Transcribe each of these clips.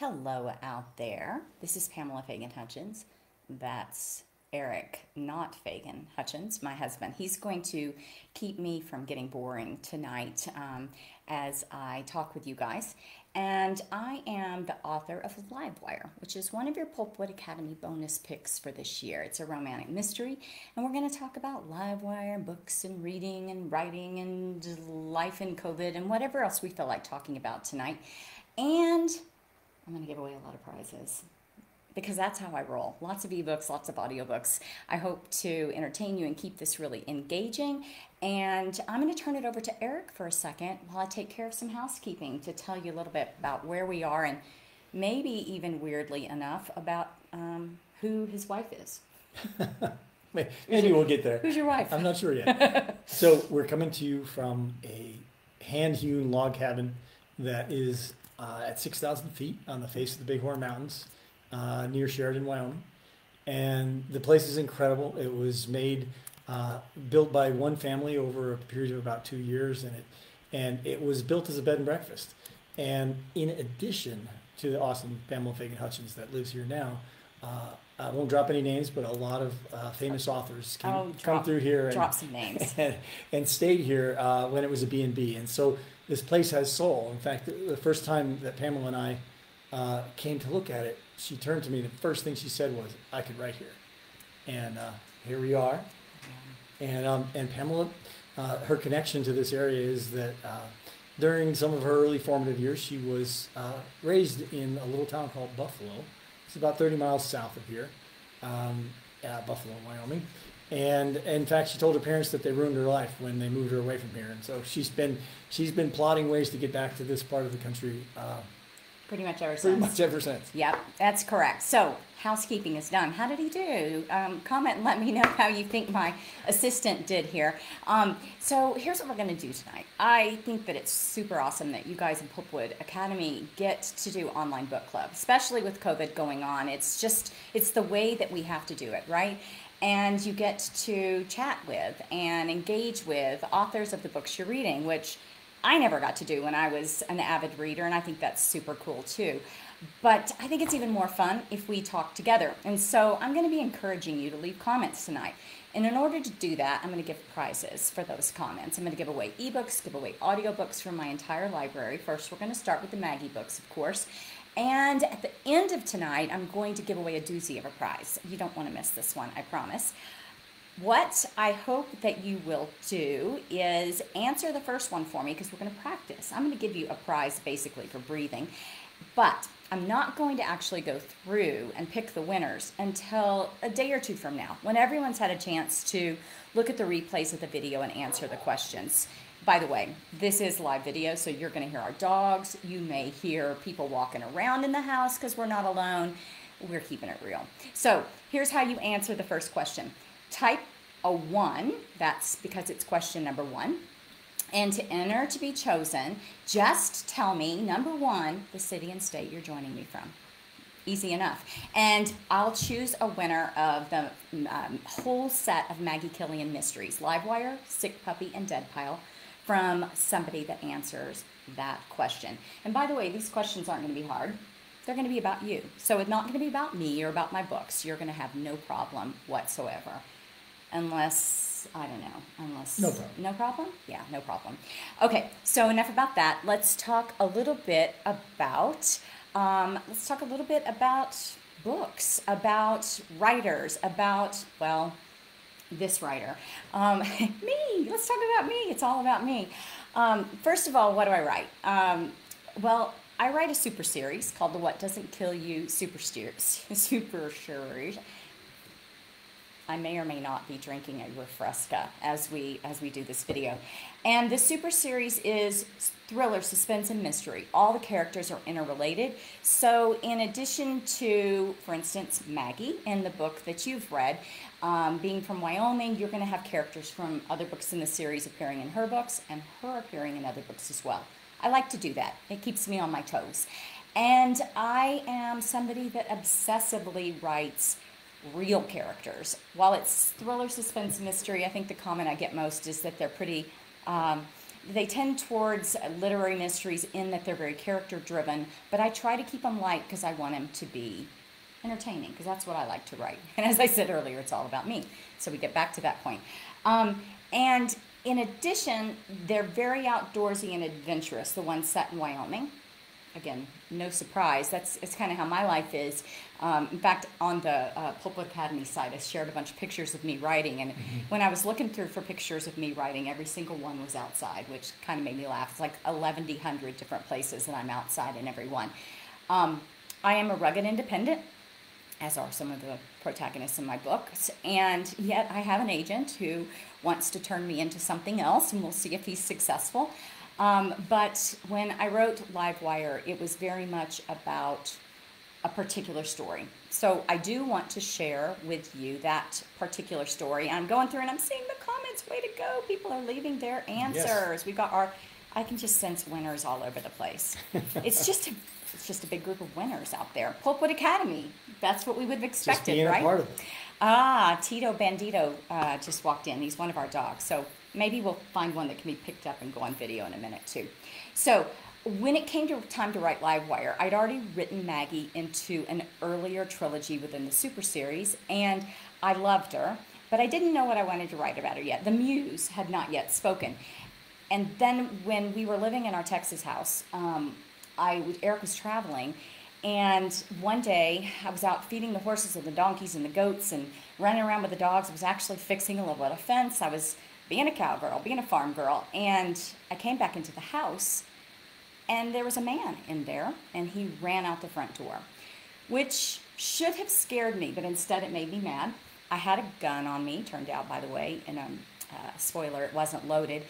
Hello out there. This is Pamela Fagan Hutchins. That's Eric, not Fagan Hutchins, my husband. He's going to keep me from getting boring tonight um, as I talk with you guys. And I am the author of Livewire, which is one of your Pulpwood Academy bonus picks for this year. It's a romantic mystery, and we're going to talk about Livewire, books, and reading, and writing, and life in COVID, and whatever else we feel like talking about tonight. And I'm going to give away a lot of prizes because that's how I roll. Lots of ebooks, lots of audiobooks. I hope to entertain you and keep this really engaging. And I'm going to turn it over to Eric for a second while I take care of some housekeeping to tell you a little bit about where we are and maybe even weirdly enough about um, who his wife is. Maybe we'll get there. Who's your wife? I'm not sure yet. so we're coming to you from a hand-hewn log cabin that is uh, at 6,000 feet on the face of the Bighorn Mountains uh, near Sheridan, Wyoming. And the place is incredible. It was made, uh, built by one family over a period of about two years, and it, and it was built as a bed and breakfast. And in addition to the awesome Pamela Fagan Hutchins that lives here now, uh, I won't drop any names, but a lot of uh, famous authors came, Oh, come through here and, drop some names. and, and stayed here uh, when it was a B&B. And so this place has soul. In fact, the, first time that Pamela and I uh, came to look at it, she turned to me. The first thing she said was, "I could write here," and uh, here we are. And um, and Pamela, uh, her connection to this area is that uh, during some of her early formative years, she was uh, raised in a little town called Buffalo. It's about 30 miles south of here, um, uh, Buffalo, Wyoming. And in fact, she told her parents that they ruined her life when they moved her away from here. And so she's been she's been plotting ways to get back to this part of the country uh, Pretty much ever pretty since. much ever since. Yep, that's correct. So, housekeeping is done. How did he do? Um, comment and let me know how you think my assistant did here. Um, so, here's what we're going to do tonight. I think that it's super awesome that you guys in Pulpwood Academy get to do online book club, especially with COVID going on. It's just, it's the way that we have to do it, right? And you get to chat with and engage with authors of the books you're reading, which I never got to do when I was an avid reader, and I think that's super cool too. But I think it's even more fun if we talk together. And so I'm going to be encouraging you to leave comments tonight. And in order to do that, I'm going to give prizes for those comments. I'm going to give away ebooks, give away audiobooks from my entire library. First, we're going to start with the Maggie books, of course. And at the end of tonight, I'm going to give away a doozy of a prize. You don't want to miss this one, I promise. What I hope that you will do is answer the first one for me because we're going to practice. I'm going to give you a prize basically for breathing, but I'm not going to actually go through and pick the winners until a day or two from now when everyone's had a chance to look at the replays of the video and answer the questions. By the way, this is live video, so you're going to hear our dogs. You may hear people walking around in the house because we're not alone. We're keeping it real. So here's how you answer the first question type a one, that's because it's question number one. And to enter to be chosen, just tell me, number one, the city and state you're joining me from. Easy enough. And I'll choose a winner of the um, whole set of Maggie Killian mysteries Livewire, Sick Puppy, and Dead Pile from somebody that answers that question. And by the way, these questions aren't going to be hard. They're going to be about you. So it's not going to be about me or about my books. You're going to have no problem whatsoever unless I don't know, unless No problem. No problem? Yeah, no problem. Okay, so enough about that. Let's talk a little bit about um, let's talk a little bit about books, about writers, about well, this writer, um, me. Let's talk about me. It's all about me. Um, first of all, what do I write? Um, well, I write a super series called the What Doesn't Kill You Super Series. Super series. I may or may not be drinking a Refresca as we as we do this video. And this super series is thriller, suspense, and mystery. All the characters are interrelated. So in addition to, for instance, Maggie in the book that you've read, um, being from Wyoming, you're going to have characters from other books in the series appearing in her books and her appearing in other books as well. I like to do that. It keeps me on my toes. And I am somebody that obsessively writes real characters. While it's thriller, suspense, mystery, I think the comment I get most is that they're pretty um, they tend towards literary mysteries in that they're very character driven, but I try to keep them light because I want them to be entertaining because that's what I like to write. And as I said earlier, it's all about me. So we get back to that point. Um, and in addition, they're very outdoorsy and adventurous, the ones set in Wyoming. Again, no surprise. That's it's kind of how my life is. Um, in fact, on the uh, Pulpwood Academy site, I shared a bunch of pictures of me writing, and mm-hmm. when I was looking through for pictures of me writing, every single one was outside, which kind of made me laugh. It's like 1,100 different places, and I'm outside in every one. Um, I am a rugged independent as are some of the protagonists in my books. And yet I have an agent who wants to turn me into something else, and we'll see if he's successful. Um, but when I wrote Livewire, it was very much about a particular story. So I do want to share with you that particular story. I'm going through and I'm seeing the comments. Way to go. People are leaving their answers. Yes. We've got our, I can just sense winners all over the place. it's just a it's just a big group of winners out there. Pulpwood Academy, that's what we would have expected, right? Ah, Tito Bandito uh, just walked in. He's one of our dogs. So maybe we'll find one that can be picked up and go on video in a minute too. So when it came to time to write Livewire, I'd already written Maggie into an earlier trilogy within the Super Series, and I loved her, but I didn't know what I wanted to write about her yet. The muse had not yet spoken. And then when we were living in our Texas house, um, I Eric was traveling, and one day I was out feeding the horses and the donkeys and the goats and running around with the dogs. I was actually fixing a little bit of fence. I was being a cowgirl, being a farm girl, and I came back into the house, and there was a man in there, and he ran out the front door, which should have scared me, but instead it made me mad. I had a gun on me, turned out, by the way, and um, uh, spoiler, it wasn't loaded.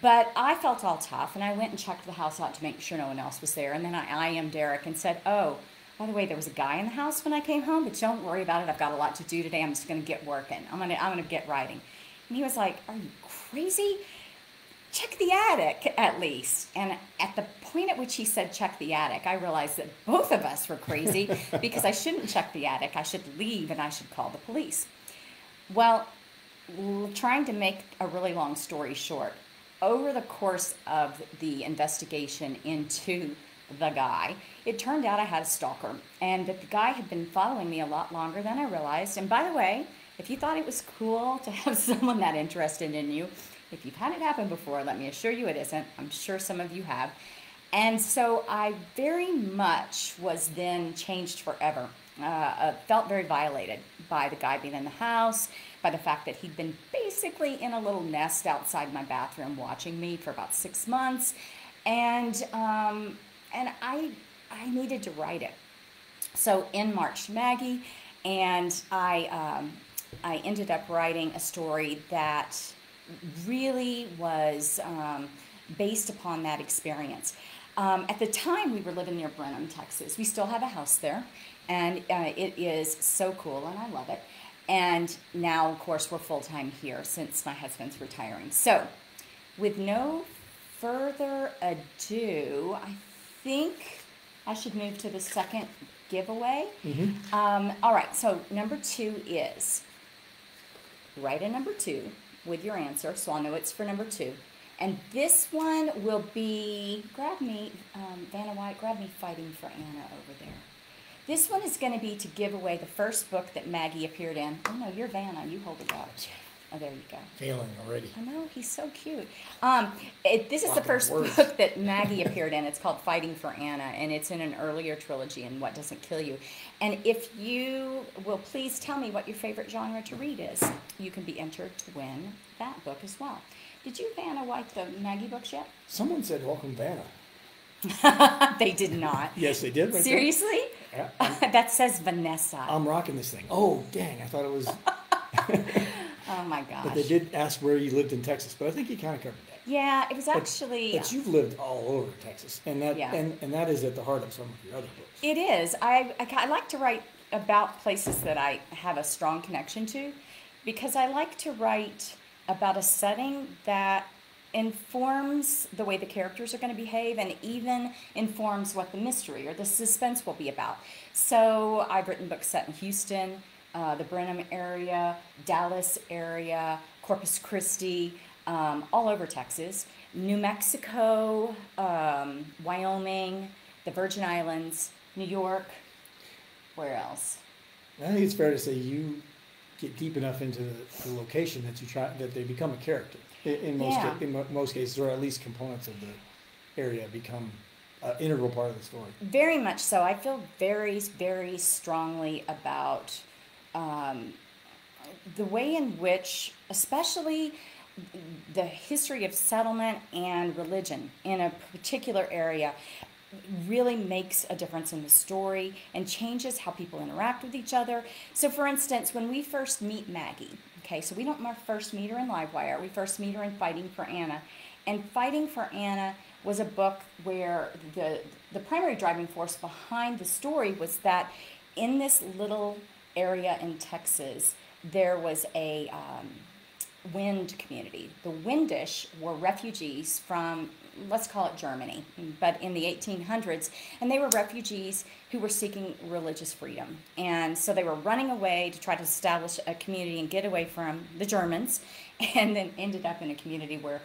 But I felt all tough, and I went and checked the house out to make sure no one else was there. And then I am Derek and said, "Oh, by the way, there was a guy in the house when I came home, but don't worry about it. I've got a lot to do today. I'm just going to get working. I'm going to I'm going to get writing." And he was like, "Are you crazy? Check the attic at least." And at the point at which he said check the attic, I realized that both of us were crazy because I shouldn't check the attic. I should leave and I should call the police. Well, trying to make a really long story short, over the course of the investigation into the guy, it turned out I had a stalker and that the guy had been following me a lot longer than I realized. And by the way, if you thought it was cool to have someone that interested in you, if you've had it happen before, let me assure you it isn't. I'm sure some of you have. And so I very much was then changed forever. Uh, uh, felt very violated by the guy being in the house, by the fact that he'd been basically in a little nest outside my bathroom watching me for about six months, and um, and I I needed to write it. So in marched Maggie, and I um, I ended up writing a story that really was um, based upon that experience. Um, at the time, we were living near Brenham, Texas. We still have a house there, and uh, it is so cool, and I love it. And now, of course, we're full time here since my husband's retiring. So, with no further ado, I think I should move to the second giveaway. Mm-hmm. Um, all right, so number two is write a number two with your answer, so I'll know it's for number two. And this one will be, grab me, um, Vanna White, grab me Fighting for Anna over there. This one is going to be to give away the first book that Maggie appeared in. Oh no, you're Vanna. You hold it up. Oh, there you go. Failing already. I know he's so cute. Um, it, this is the first words. book that Maggie appeared in. It's called Fighting for Anna, and it's in an earlier trilogy in What Doesn't Kill You. And if you will please tell me what your favorite genre to read is, you can be entered to win that book as well. Did you Vanna White the Maggie books yet? Someone said welcome Vanna. they did not. Yes, they did. Right Seriously? Yeah, that says Vanessa. I'm rocking this thing. Oh, dang! I thought it was. oh my gosh! But they did ask where you lived in Texas, but I think you kind of covered that. Yeah, it was actually. But, but you've lived all over Texas, and that yeah. and, and that is at the heart of some of your other books. It is. I, I I like to write about places that I have a strong connection to, because I like to write about a setting that informs the way the characters are going to behave and even informs what the mystery or the suspense will be about. So I've written books set in Houston, uh, the Brenham area, Dallas area, Corpus Christi, um, all over Texas. New Mexico, um, Wyoming, the Virgin Islands, New York. Where else? I think it's fair to say you get deep enough into the, the location that you try that they become a character in, in most Yeah. in mo- most cases, or at least components of the area become an integral part of the story. Very much so. I feel very, very strongly about um, the way in which, especially the history of settlement and religion in a particular area, really makes a difference in the story and changes how people interact with each other. So, for instance, when we first meet Maggie, okay, so we don't first meet her in Livewire, we first meet her in Fighting for Anna. And Fighting for Anna was a book where the, the primary driving force behind the story was that in this little area in Texas, there was a um, Wend community. The Wendish were refugees from, let's call it Germany, but in the 1800s, and they were refugees who were seeking religious freedom. And so they were running away to try to establish a community and get away from the Germans, and then ended up in a community where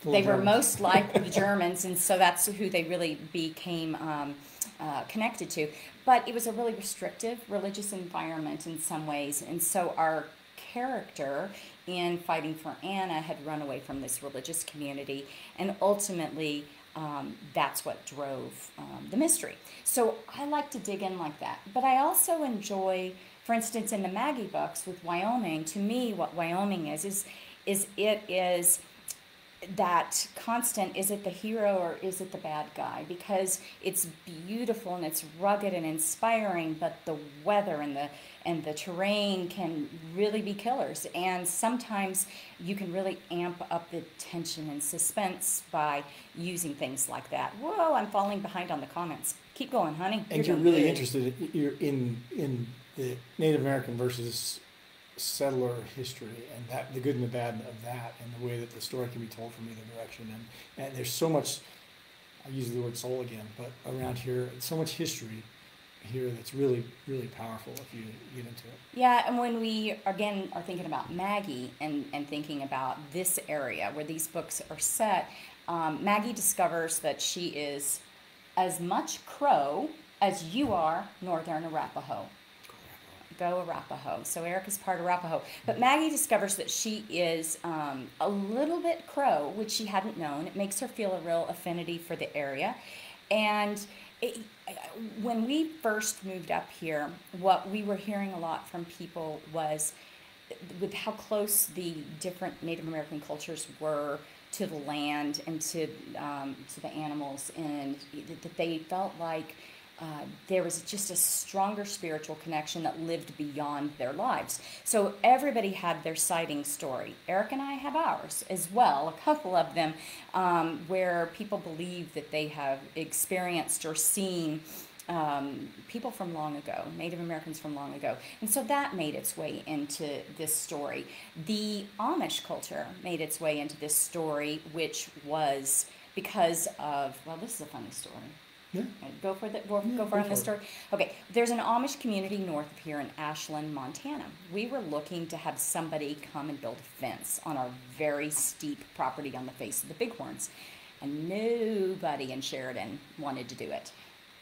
Full they were most like the Germans, and so that's who they really became um, uh, connected to. But it was a really restrictive religious environment in some ways, and so our character in Fighting for Anna had run away from this religious community, and ultimately um, that's what drove um, the mystery. So I like to dig in like that, but I also enjoy, for instance, in the Maggie books with Wyoming. To me, what Wyoming is is is it is that constant is it the hero or is it the bad guy? Because it's beautiful and it's rugged and inspiring but the weather and the and the terrain can really be killers. And sometimes you can really amp up the tension and suspense by using things like that. Whoa i'm falling behind on the comments. Keep going honey. And you're doing really good. interested in, you're in in the Native American versus settler history and that the good and the bad of that and the way that the story can be told from either direction. And, and there's so much I use the word soul again but around here so much history here that's really really powerful if you get into it. Yeah, and when we again are thinking about Maggie and, and thinking about this area where these books are set, um, Maggie discovers that she is as much Crow as you are Northern Arapaho. Go Arapaho. So Eric is part Arapaho. But Maggie discovers that she is um, a little bit Crow, which she hadn't known. It makes her feel a real affinity for the area. And it, when we first moved up here, what we were hearing a lot from people was with how close the different Native American cultures were to the land and to um, to the animals, and that they felt like uh, there was just a stronger spiritual connection that lived beyond their lives. So everybody had their sighting story. Eric and I have ours as well, a couple of them, um, where people believe that they have experienced or seen um, people from long ago, Native Americans from long ago. And so that made its way into this story. The Amish culture made its way into this story, which was because of, well, this is a funny story. Yeah Go for the go, Yeah, go for on this story. Okay, there's an Amish community north of here in Ashland, Montana. We were looking to have somebody come and build a fence on our very steep property on the face of the Bighorns, and nobody in Sheridan wanted to do it.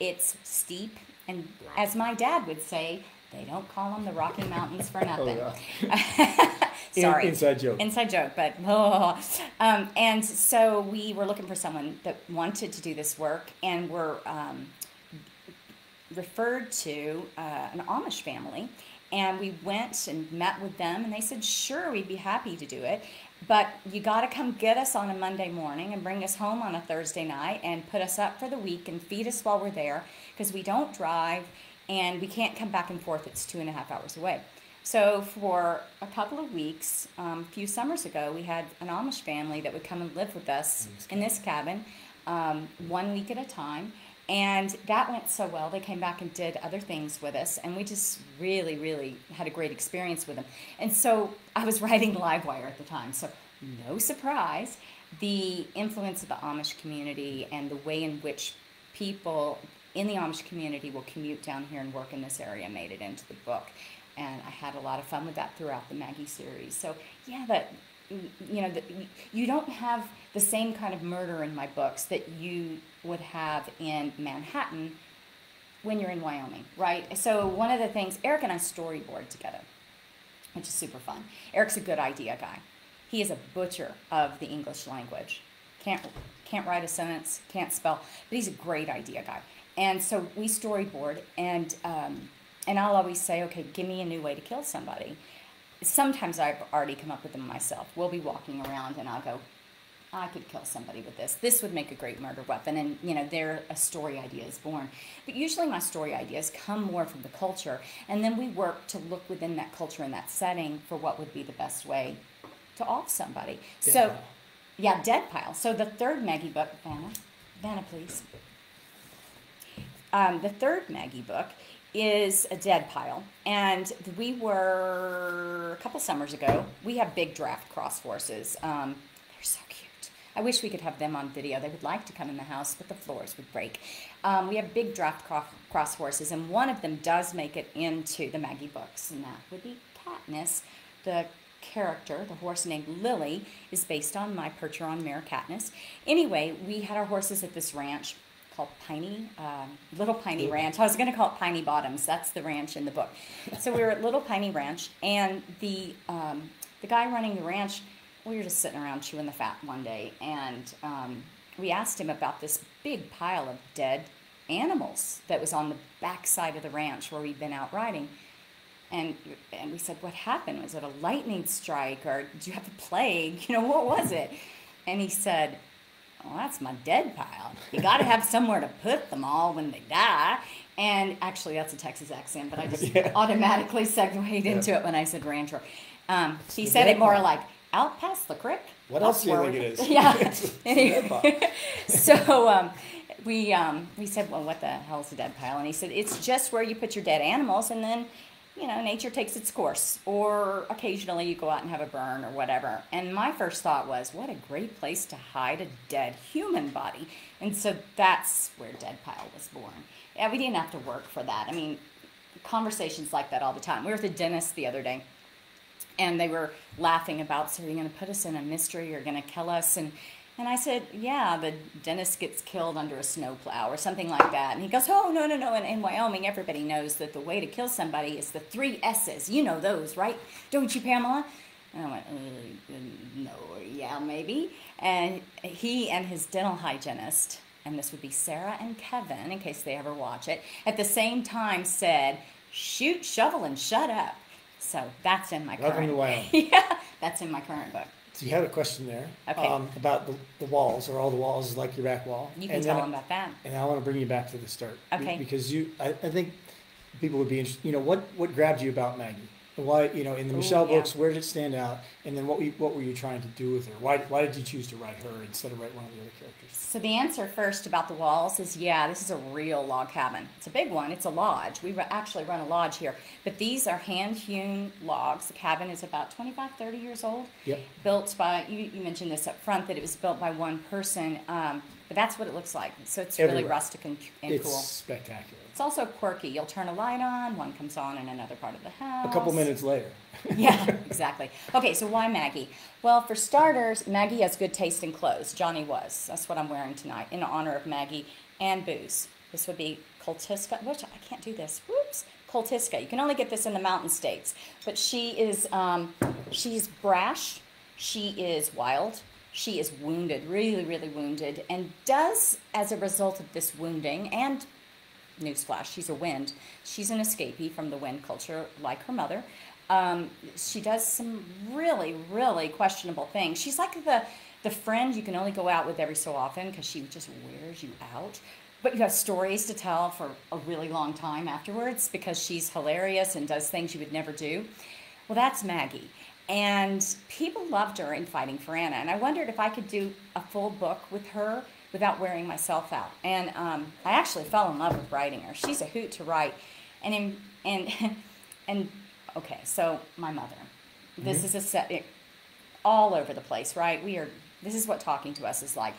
It's steep, and as my dad would say, they don't call them the Rocky Mountains for nothing. In- Sorry. inside joke Inside joke, but oh. Um, and so we were looking for someone that wanted to do this work, and were um, referred to uh, an Amish family. And we went and met with them, and they said, "Sure, we'd be happy to do it, but you got to come get us on a Monday morning and bring us home on a Thursday night and put us up for the week and feed us while we're there because we don't drive and we can't come back and forth. It's two and a half hours away." So for a couple of weeks, um, a few summers ago, we had an Amish family that would come and live with us in this cabin, um, one week at a time, and that went so well. They came back and did other things with us, and we just really, really had a great experience with them. And so I was writing Livewire at the time, so no surprise, the influence of the Amish community and the way in which people in the Amish community will commute down here and work in this area made it into the book. And I had a lot of fun with that throughout the Maggie series. So, yeah, that you know, the, you don't have the same kind of murder in my books that you would have in Manhattan when you're in Wyoming, right? So one of the things, Eric and I storyboard together, which is super fun. Eric's a good idea guy. He is a butcher of the English language. Can't can't write a sentence, can't spell, but he's a great idea guy. And so we storyboard, and um, and I'll always say, okay, give me a new way to kill somebody. Sometimes I've already come up with them myself. We'll be walking around, and I'll go, I could kill somebody with this. This would make a great murder weapon, and you know, there a story idea is born. But usually, my story ideas come more from the culture, and then we work to look within that culture and that setting for what would be the best way to off somebody. Dead so, pile. yeah, dead pile. So the third Maggie book, Vanna, Vanna, please. Um, the third Maggie book is a dead pile, and we were a couple summers ago. We have big draft cross horses. Um, they're so cute. I wish we could have them on video. They would like to come in the house, but the floors would break. Um, we have big draft cro- cross horses, and one of them does make it into the Maggie books, and that would be Katniss. The character, the horse named Lily, is based on my Percheron mare Katniss. Anyway, we had our horses at this ranch called Piney, um, Little Piney Ranch. I was going to call it Piney Bottoms. That's the ranch in the book. So we were at Little Piney Ranch, and the um, the guy running the ranch, we were just sitting around chewing the fat one day, and um, we asked him about this big pile of dead animals that was on the back side of the ranch where we'd been out riding. And, and we said, What happened? Was it a lightning strike or did you have a plague? You know, what was it? And he said, Well, that's my dead pile. You got to have somewhere to put them all when they die. And actually, that's a Texas accent, but I just Yeah. automatically segued into it when I said rancher. Um, he said it more pile. like out past the creek. What else do you think it is? Yeah. It's- it's a Anyway. dead pile. so um, we um, we said, well, what the hell is a dead pile? And he said, it's just where you put your dead animals, and then you know nature takes its course. Or occasionally you go out and have a burn or whatever. And my first thought was, what a great place to hide a dead human body. And so that's where dead pile was born. Yeah, we didn't have to work for that. I mean, conversations like that all the time. We were at the dentist the other day and they were laughing about, so are you going to put us in a mystery? You're going to kill us? And, and I said, yeah, the dentist gets killed under a snowplow or something like that. And he goes, oh, no, no, no. And in Wyoming, everybody knows that the way to kill somebody is the three S's. You know those, right? Don't you, Pamela? And I went, uh, no, yeah, maybe. And he and his dental hygienist, and this would be Sarah and Kevin, in case they ever watch it, at the same time said, shoot, shovel, and shut up. So that's in my Welcome current. to Wyoming. yeah, that's in my current book. So you had a question there Okay. um, about the, the walls. or all the walls like your back wall? You can and tell them about that. And I want to bring you back to the start. Okay. Because you, I, I think people would be interested. You know, what what grabbed you about Maggie? Why, you know, in the Ooh, Michelle yeah. books, where did it stand out? And then what we, what were you trying to do with her? Why why did you choose to write her instead of write one of the other characters? So the answer first about the walls is yeah, this is a real log cabin. It's a big one. It's a lodge. We actually run a lodge here, but these are hand hewn logs. The cabin is about 25, 30 years old. Yep. Built by you. You mentioned this up front that it was built by one person, um, but that's what it looks like. So it's really rustic and, and It's cool. spectacular. It's also quirky. You'll turn a light on, one comes on in another part of the house. A couple minutes later. yeah, exactly. Okay, so why Maggie? Well, for starters, Maggie has good taste in clothes. Johnny was. That's what I'm wearing tonight in honor of Maggie and booze. This would be Coltisca, which I can't do this. Whoops. Coltisca. You can only get this in the mountain states. But she is, um, she's brash. She is wild. She is wounded, really, really wounded, and does, as a result of this wounding and newsflash, she's a Wend. She's an escapee from the Wend culture, like her mother. Um, she does some really, really questionable things. She's like the the friend you can only go out with every so often because she just wears you out. But you have stories to tell for a really long time afterwards because she's hilarious and does things you would never do. Well, that's Maggie. And people loved her in Fighting for Anna. And I wondered if I could do a full book with her without wearing myself out. And um, I actually fell in love with writing her. She's a hoot to write. And in, and and okay, so my mother. This is a set it, all over the place, right? We are. This is what talking to us is like.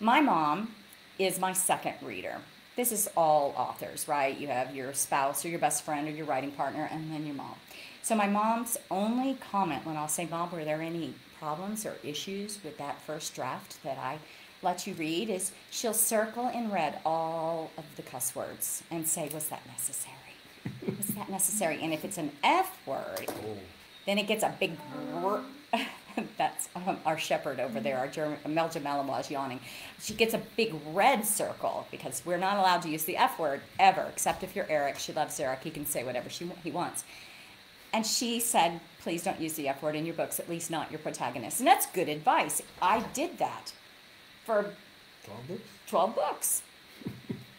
My mom is my second reader. This is all authors, right? You have your spouse or your best friend or your writing partner, and then your mom. So my mom's only comment when I'll say, "Mom, were there any problems or issues with that first draft that I let you read is she'll circle in red all of the cuss words and say, Was that necessary? Was that necessary? And if it's an F word, Oh. then it gets a big. That's um, our shepherd over there, our German, Belgian Malinois yawning. She gets a big red circle because we're not allowed to use the F word ever, except if you're Eric. She loves Eric. He can say whatever she, he wants. And she said, please don't use the F word in your books, at least not your protagonist. And that's good advice. I did that for 12 books? 12 books.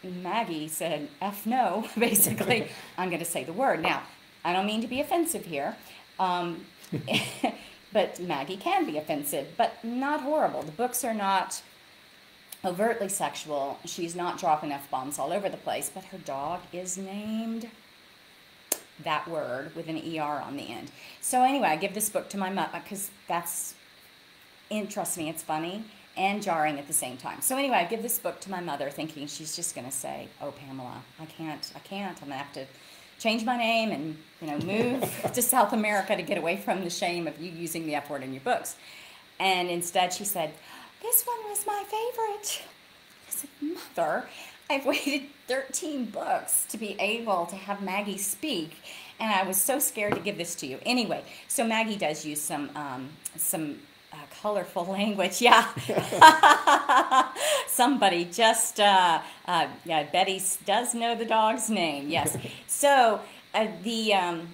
Maggie said, F no, basically. I'm going to say the word. Now, I don't mean to be offensive here, um, but Maggie can be offensive, but not horrible. The books are not overtly sexual. She's not dropping F bombs all over the place, but her dog is named that word with an ER on the end. So, anyway, I give this book to my mother because that's and trust me, it's funny and jarring at the same time. So anyway, I give this book to my mother, thinking she's just going to say, "Oh, Pamela, I can't, I can't. I'm going to have to change my name and you know move to South America to get away from the shame of you using the F word in your books." And instead, she said, "This one was my favorite." I said, "Mother." I've waited 13 books to be able to have Maggie speak, and I was so scared to give this to you. Anyway, so Maggie does use some um, some colorful language. Yeah. Somebody just, uh, uh, yeah, Betty does know the dog's name. Yes. So uh, the, um,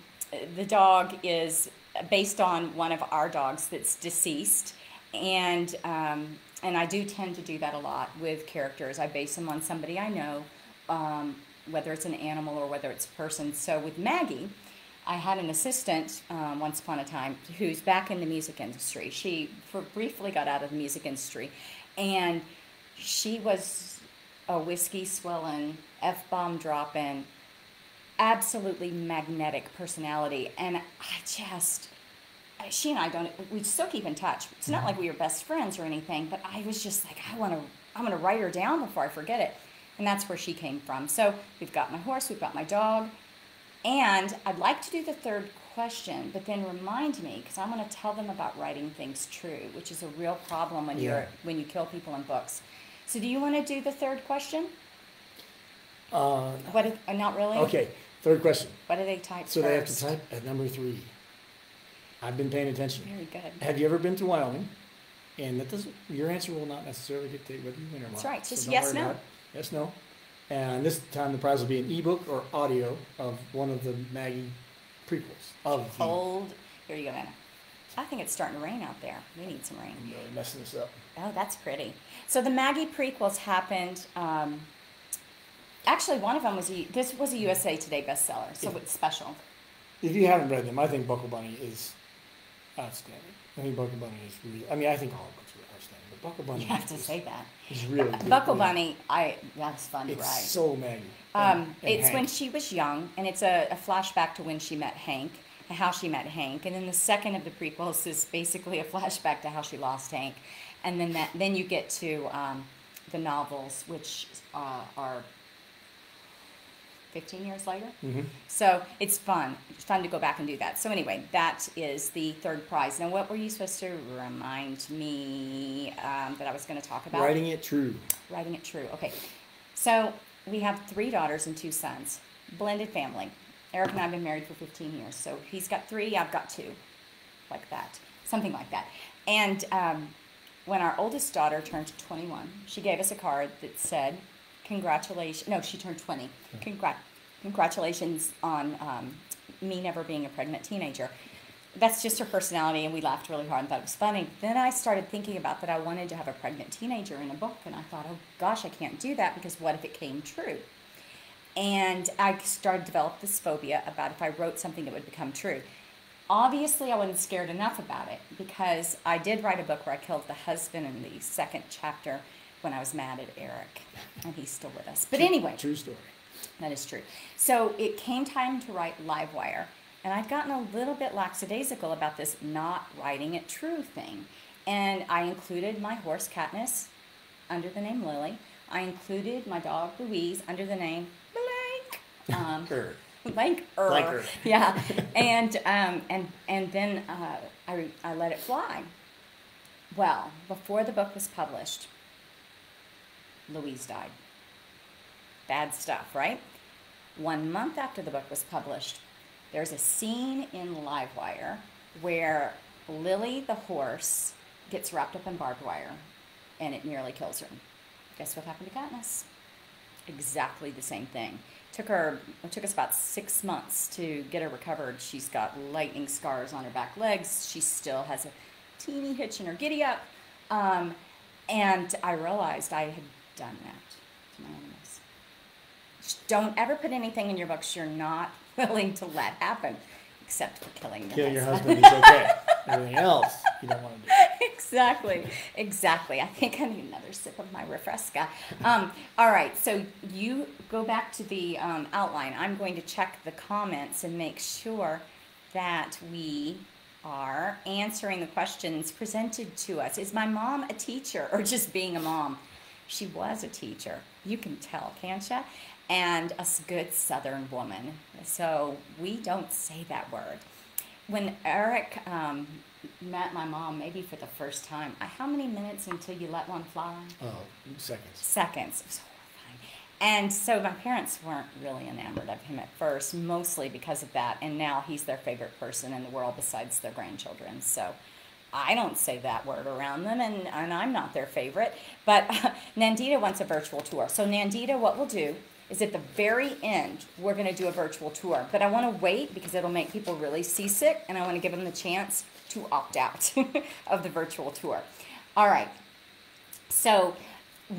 the dog is based on one of our dogs that's deceased. And, um, and I do tend to do that a lot with characters. I base them on somebody I know, um, whether it's an animal or whether it's a person. So with Maggie, I had an assistant um, once upon a time who's back in the music industry. She for briefly got out of the music industry, and she was a whiskey swilling, f bomb dropping, absolutely magnetic personality. And I just, she and I don't, we still keep in touch. It's not like we were best friends or anything, but I was just like, I want to, I'm going to write her down before I forget it. And that's where she came from. So we've got my horse, we've got my dog. And I'd like to do the third question, but then remind me because I want to tell them about writing things true, which is a real problem when you're when you kill people in books. So do you want to do the third question? Uh, What? If, uh, not really. okay, third question. What do they type So they have to type at number three. I've been paying attention. Very good. Have you ever been to Wyoming? And that doesn't, your answer will not necessarily dictate whether you win or not. That's right, just don't yes, no. Yes, no. And this time the prize will be an ebook or audio of one of the Maggie prequels of the. Hold. Here you go, Anna. I think it's starting to rain out there. We need some rain. I'm really messing this up. Oh, that's pretty. So the Maggie prequels happened. Um, actually, one of them was a, this was a USA Today bestseller, so Yeah. it's special. If you haven't read them, I think Buckle Bunny is outstanding. I think Buckle Bunny is really, I mean, I think all books are outstanding, Buckle Bunny You have to is, say that. is really. Buckle I Bunny, I that's fun to It's write. so many. Um, it's when she was young, and it's a, a flashback to when she met Hank, and how she met Hank, and then the second of the prequels is basically a flashback to how she lost Hank, and then that then you get to um, the novels, which uh, are fifteen years later. Mhm. So it's fun. It's fun to go back and do that. So anyway, that is the third prize. Now, what were you supposed to remind me um, that I was going to talk about? Writing it true. Writing it true. Okay. So we have three daughters and two sons. Blended family. Eric and I have been married for 15 years. So he's got three, I've got two. Like that. Something like that. And um, when our oldest daughter turned 21, she gave us a card that said, Congratulations. No, she turned 20. Congrat- congratulations on um, me never being a pregnant teenager that's just her personality, and we laughed really hard and thought it was funny. Then I started thinking about that I wanted to have a pregnant teenager in a book, and I thought, oh gosh, I can't do that because what if it came true? And I started to develop this phobia about if I wrote something that would become true. Obviously, I wasn't scared enough about it because I did write a book where I killed the husband in the second chapter when I was mad at Eric, and he's still with us. But anyway, True story. that is true. So it came time to write Livewire, and I'd gotten a little bit lackadaisical about this not writing it true thing. And I included my horse Katniss under the name Lily. I included my dog Louise under the name Blank. Um, Er. Blank er. Yeah. And um, and and then uh, I I let it fly. Well, before the book was published, Louise died. Bad stuff, right? One month after the book was published, there's a scene in Livewire where Lily the horse gets wrapped up in barbed wire and it nearly kills her. Guess what happened to Katniss? Exactly the same thing. Took her it took us about six months to get her recovered. She's got lightning scars on her back legs. She still has a teeny hitch in her giddy up. Um, and I realized I had done that to my enemies. Don't ever put anything in your books you're not willing to let happen, except for killing your Kill your husband. husband is okay. Everything else you don't want to do. exactly, exactly. I think I need another sip of my refresca. Um, all right, so you go back to the um, outline. I'm going to check the comments and make sure that we are answering the questions presented to us. Is my mom a teacher or just being a mom? She was a teacher. You can tell, can't you? And a good Southern woman. So we don't say that word when Eric um, met my mom, maybe for the first time, how many minutes until you let one fly? Oh, seconds. Seconds. It was horrifying. And so my parents weren't really enamored of him at first, mostly because of that. And now he's their favorite person in the world besides their grandchildren. So I don't say that word around them, and, and I'm not their favorite. But Nandita wants a virtual tour. So, Nandita, what we'll do is at the very end, we're going to do a virtual tour. But I want to wait because it'll make people really seasick, and I want to give them the chance to opt out of the virtual tour. All right. So,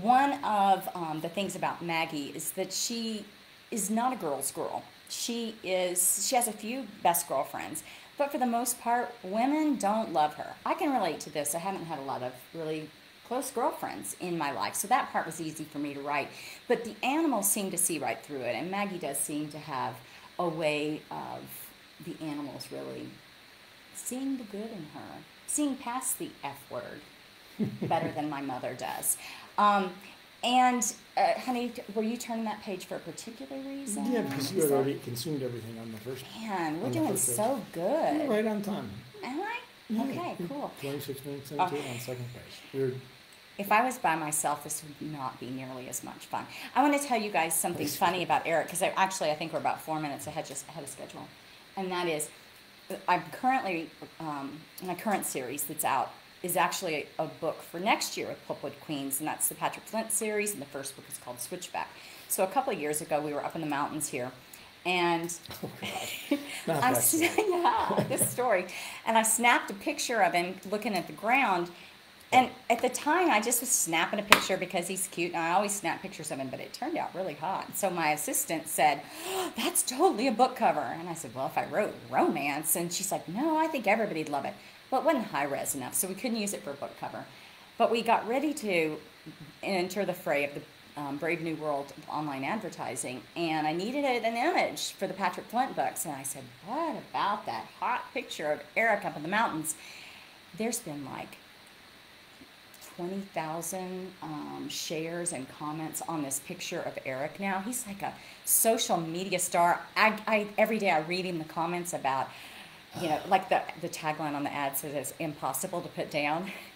one of um, the things about Maggie is that she is not a girl's girl. She is. She has a few best girlfriends, but for the most part, women don't love her. I can relate to this. I haven't had a lot of really close girlfriends in my life, so that part was easy for me to write. But the animals seem to see right through it, and Maggie does seem to have a way of the animals really seeing the good in her, seeing past the F word better than my mother does. Um, and, uh, honey, were you turning that page for a particular reason? Yeah, because you had already consumed everything on the first. Man, we're doing so good. You're right on time. Am I? Yeah, Okay, cool. Twenty-six minutes into it on second page. You're If I was by myself, this would not be nearly as much fun. I want to tell you guys something funny about Eric because actually I think we're about four minutes ahead, just ahead of schedule, and that is, I'm currently um, my current series that's out is actually a, a book for next year with Pulpwood Queens, and that's the Patrick Flint series, and the first book is called Switchback. So a couple of years ago, we were up in the mountains here, and oh, not I that s- story. yeah, this story. And I snapped a picture of him looking at the ground. And at the time, I just was snapping a picture because he's cute, and I always snap pictures of him, but it turned out really hot. So my assistant said, "Oh, That's totally a book cover. And I said, Well, if I wrote romance. And she's like, No, I think everybody'd love it. Well, it wasn't high res enough, so we couldn't use it for a book cover. But we got ready to enter the fray of the um, Brave New World of online advertising, and I needed an image for the Patrick Flint books. And I said, What about that hot picture of Eric up in the mountains? There's been like 20,000 um, shares and comments on this picture of Eric now. He's like a social media star. I, I, every day I read him the comments about, you know, like the, the tagline on the ad says it's impossible to put down.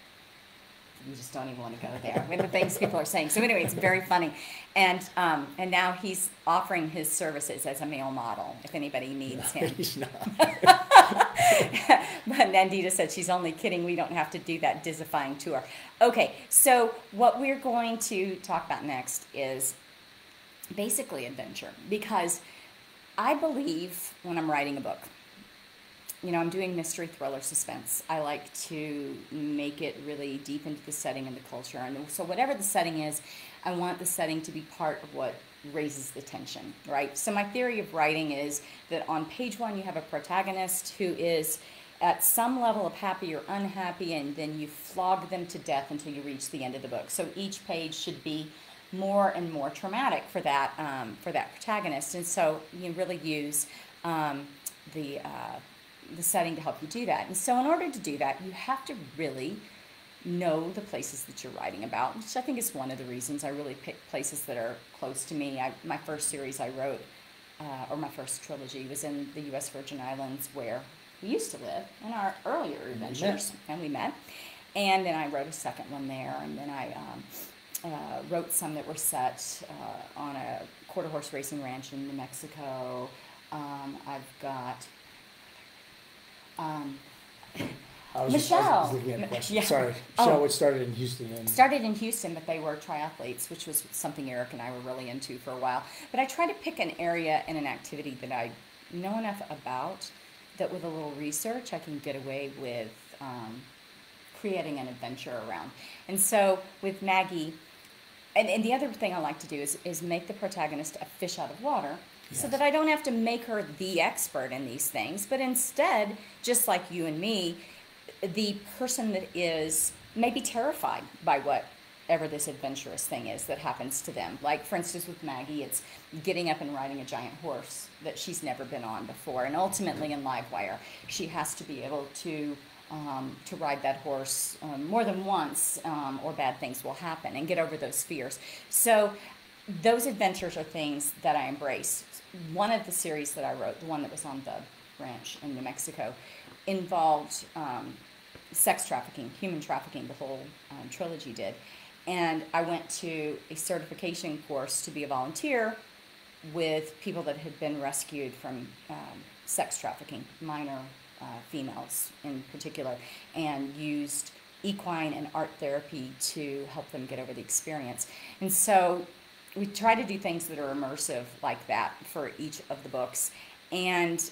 You just don't even want to go there with the things people are saying. So anyway, it's very funny, and um, and now he's offering his services as a male model if anybody needs him. He's not. but Nandita said she's only kidding. We don't have to do that disifying tour. Okay, so what we're going to talk about next is basically adventure because I believe when I'm writing a book, you know, I'm doing mystery, thriller, suspense. I like to make it really deep into the setting and the culture. And so, whatever the setting is, I want the setting to be part of what raises the tension, right? So, my theory of writing is that on page one, you have a protagonist who is at some level of happy or unhappy, and then you flog them to death until you reach the end of the book. So, each page should be more and more traumatic for that um, for that protagonist, and so you really use um, the uh, the setting to help you do that. And so, in order to do that, you have to really know the places that you're writing about, which I think is one of the reasons I really pick places that are close to me. I, my first series I wrote, uh, or my first trilogy, was in the U.S. Virgin Islands, where we used to live in our earlier adventures, and we met. and then I wrote a second one there, and then I um, uh, wrote some that were set uh, on a quarter horse racing ranch in New Mexico. Um, I've got. Um, I was, just, I Michelle. was looking at question. Yeah. Sorry. Oh. Michelle, it started in Houston. And started in Houston, but they were triathletes, which was something Eric and I were really into for a while. But I try to pick an area and an activity that I know enough about that with a little research I can get away with um, creating an adventure around. And so with Maggie, and, and the other thing I like to do is, is make the protagonist a fish out of water. So that I don't have to make her the expert in these things, but instead, just like you and me, the person that is maybe terrified by whatever this adventurous thing is that happens to them. Like, for instance, with Maggie, it's getting up and riding a giant horse that she's never been on before. And ultimately, in Livewire, she has to be able to. Um, to ride that horse um, more than once, um, or bad things will happen, and get over those fears. So, those adventures are things that I embrace. One of the series that I wrote, the one that was on the ranch in New Mexico, involved um, sex trafficking, human trafficking, the whole um, trilogy did. And I went to a certification course to be a volunteer with people that had been rescued from um, sex trafficking, minor uh, females in particular, and used equine and art therapy to help them get over the experience. And so we try to do things that are immersive like that for each of the books. And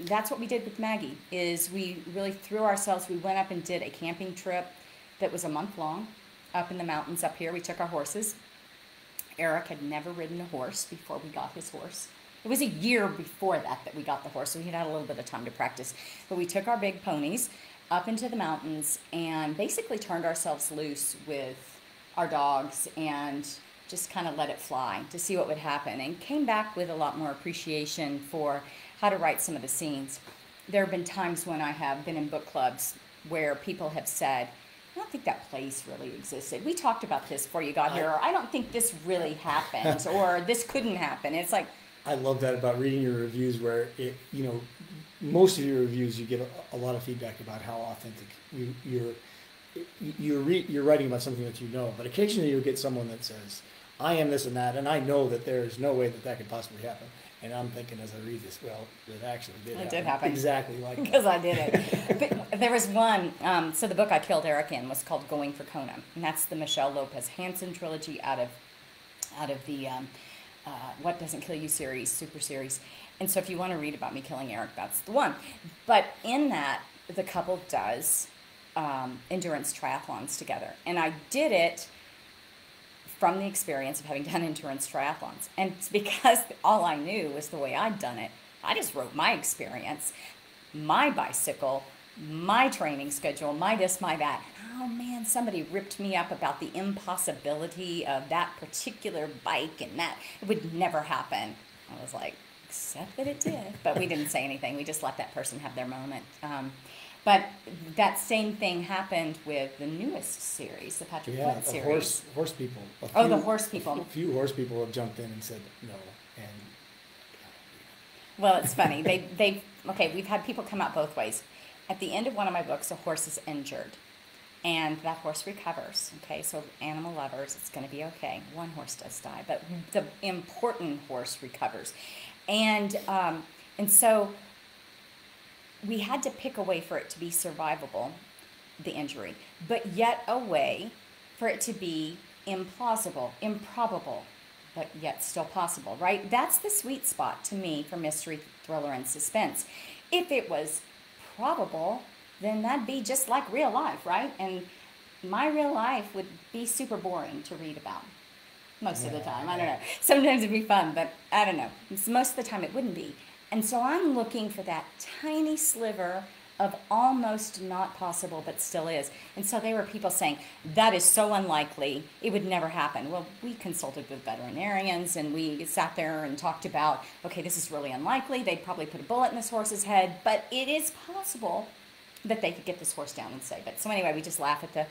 that's what we did with Maggie is we really threw ourselves we went up and did a camping trip that was a month long up in the mountains up here. We took our horses. Eric had never ridden a horse before we got his horse. It was a year before that that we got the horse so he had a little bit of time to practice. But we took our big ponies up into the mountains and basically turned ourselves loose with our dogs and just kind of let it fly to see what would happen and came back with a lot more appreciation for how to write some of the scenes. There have been times when I have been in book clubs where people have said, I don't think that place really existed. We talked about this before you got here, or I don't think this really happened, or this couldn't happen. It's like, I love that about reading your reviews, where it, you know, most of your reviews you get a, a lot of feedback about how authentic you, you're. You're re, you're writing about something that you know, but occasionally you'll get someone that says, "I am this and that," and I know that there is no way that that could possibly happen. And I'm thinking as I read this, well, it actually did. It happen. did happen. exactly like because I did it. but there was one. Um, so the book I killed Eric in was called Going for Kona, and that's the Michelle Lopez Hanson trilogy out of out of the um, uh, What Doesn't Kill You series, super series. And so if you want to read about me killing Eric, that's the one. But in that, the couple does um, endurance triathlons together, and I did it from the experience of having done endurance triathlons. And because all I knew was the way I'd done it. I just wrote my experience, my bicycle, my training schedule, my this, my that. Oh man, somebody ripped me up about the impossibility of that particular bike and that it would never happen. I was like, except that it did. But we didn't say anything. We just let that person have their moment. Um, but that same thing happened with the newest series, the Patrick Yeah, Flint series. horse horse people. A Oh, the horse people. A few horse people have jumped in and said no, and Well, it's funny. They they okay. We've had people come out both ways. At the end of one of my books, a horse is injured, and that horse recovers. Okay, so animal lovers, it's going to be okay. One horse does die, but the important horse recovers, and um, and so we had to pick a way for it to be survivable, the injury, but yet a way for it to be implausible, improbable, but yet still possible, right? That's the sweet spot to me for mystery, thriller, and suspense. If it was probable, then that'd be just like real life, right? And my real life would be super boring to read about most of the time. I don't yeah. know. Sometimes it'd be fun, but I don't know. Most of the time it wouldn't be. And so I'm looking for that tiny sliver of almost not possible, but still is. And so there were people saying, that is so unlikely, it would never happen. Well, we consulted with veterinarians and we sat there and talked about, okay, this is really unlikely. They'd probably put a bullet in this horse's head, but it is possible that they could get this horse down and save it. So anyway, we just laugh at the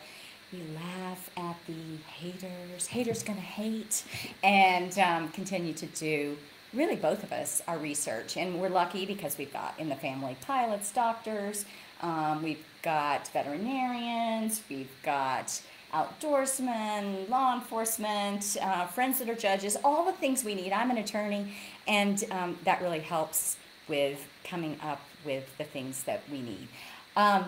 we laugh at the haters. Haters gonna hate, and um, continue to do really both of us, our research. And we're lucky because we've got in the family pilots, doctors, um, we've got veterinarians, we've got outdoorsmen, law enforcement, uh, friends that are judges, all the things we need. I'm an attorney, and um, that really helps with coming up with the things that we need. Um,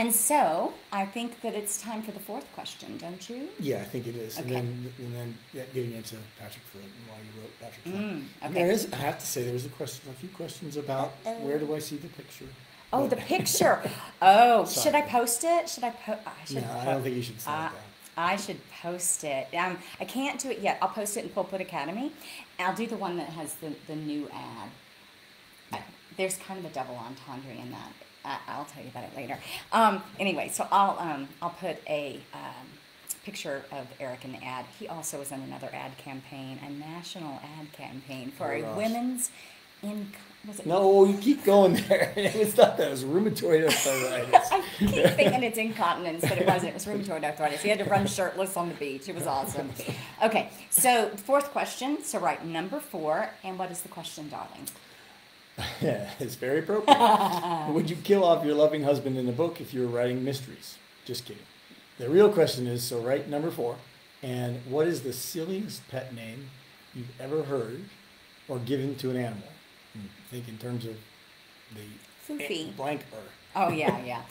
and so I think that it's time for the fourth question, don't you? Yeah, I think it is. Okay. And then, and then yeah, getting into Patrick Flint and why you wrote Patrick Flint. Mm, okay. There is, I have to say, there was a question, a few questions about where do I see the picture? Oh, But- the picture. Oh, Sorry. should I post it? Should I post? I should. No, I don't think you should say Uh, that. I should post it. Um, I can't do it yet. I'll post it in Pulpwood Academy. I'll do the one that has the, the new ad. I, there's kind of a double entendre in that. I, I'll tell you about it later. Um, anyway, so I'll um, I'll put a um, picture of Eric in the ad. He also was in another ad campaign, a national ad campaign for Oh, a gosh. women's in was it No, you keep going there. It's not that, it was rheumatoid arthritis. I keep thinking it's incontinence, but it wasn't. It was rheumatoid arthritis. He had to run shirtless on the beach. It was awesome. Okay, so fourth question. So write number four. And what is the question, darling? Yeah, it's very appropriate. Would you kill off your loving husband in a book if you were writing mysteries? Just kidding. The real question is so write number four. And what is the silliest pet name you've ever heard or given to an animal? Hmm, Think in terms of the Foofy. blank er. Oh yeah, yeah.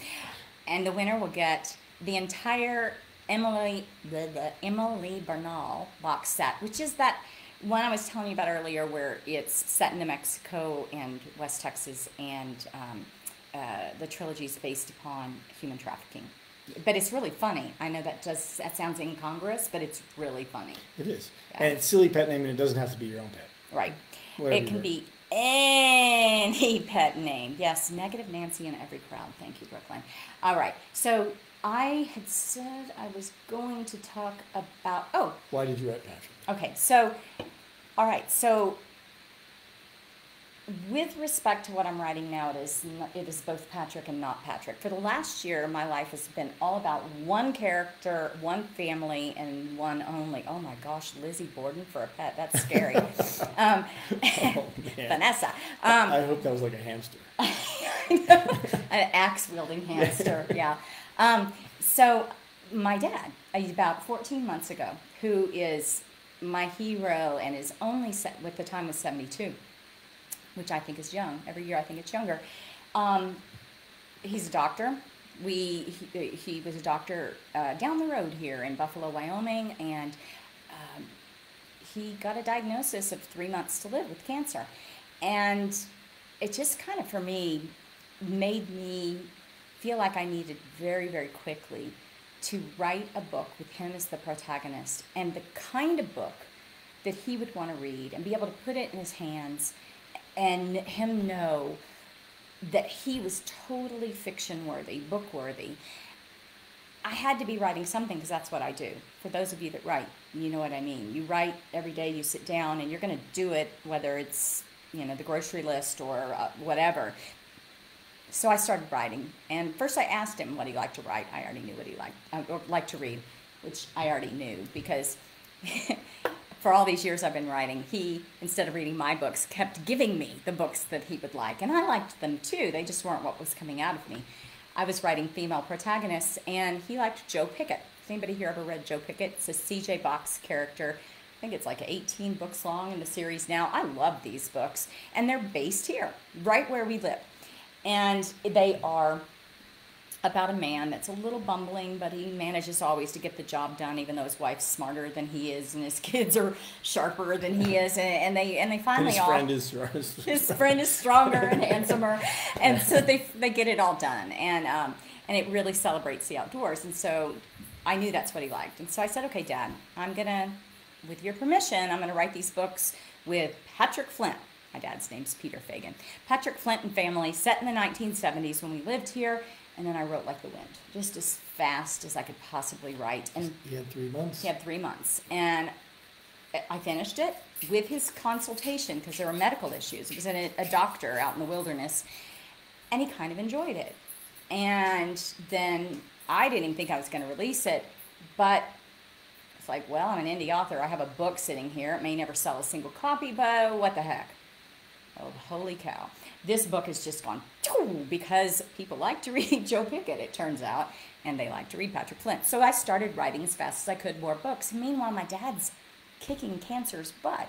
And the winner will get the entire Emily the, the Emily Bernal box set, which is that one I was telling you about earlier, where it's set in New Mexico and West Texas, and um, uh, the trilogy is based upon human trafficking. But it's really funny. I know that does that sounds incongruous, but it's really funny. It is. Yeah. And it's silly pet name and it doesn't have to be your own pet. Right. Whatever it can be any pet name. Yes, negative Nancy in every crowd. Thank you, Brooklyn. All right. So I had said I was going to talk about. Oh, Why did you write Patrick? okay. So, all right. So, with respect to what I'm writing now, it is it is both Patrick and not Patrick. For the last year, my life has been all about one character, one family, and one only. Oh my gosh, Lizzie Borden for a pet. That's scary. um, Oh. Vanessa. Um, I hope that was like a hamster. an axe wielding hamster. yeah. Um, so my dad, about 14 months ago, who is my hero and is only set with the time was 72, which I think is young. Every year I think it's younger. Um, he's a doctor. We he, he was a doctor uh, down the road here in Buffalo, Wyoming, and um, he got a diagnosis of three months to live with cancer, and it just kind of for me made me feel like I needed very very quickly to write a book with him as the protagonist and the kind of book that he would want to read and be able to put it in his hands and him know that he was totally fiction worthy, book worthy. I had to be writing something because that's what I do. For those of you that write, you know what I mean. You write every day, you sit down, and you're going to do it, whether it's you know the grocery list or uh, whatever. So I started writing, and first I asked him what he liked to write. I already knew what he liked liked to read, which I already knew because for all these years I've been writing, he instead of reading my books kept giving me the books that he would like, and I liked them too. They just weren't what was coming out of me. I was writing female protagonists, and he liked Joe Pickett. Has anybody here ever read Joe Pickett? It's a C.J. Box character. I think it's like 18 books long in the series now. I love these books, and they're based here, right where we live. And they are about a man that's a little bumbling, but he manages always to get the job done, even though his wife's smarter than he is, and his kids are sharper than he is, and, and they and they finally his all friend is his friend is stronger and handsomer, and so they they get it all done, and um, and it really celebrates the outdoors, and so I knew that's what he liked, and so I said, okay, Dad, I'm gonna, with your permission, I'm gonna write these books with Patrick Flint. My dad's name's Peter Fagan. Patrick Flint and family, set in the 1970s when we lived here, and then I wrote like the wind, just as fast as I could possibly write, and He had three months. he had three months, and I finished it with his consultation because there were medical issues. It was a, a doctor out in the wilderness, and he kind of enjoyed it. And then I didn't even think I was going to release it, but It's like, well, I'm an indie author. I have a book sitting here. It may never sell a single copy, but what the heck? Oh, holy cow. This book has just gone because people like to read Joe Pickett, it turns out, and they like to read Patrick Flint. So I started writing as fast as I could more books. Meanwhile, my dad's kicking cancer's butt.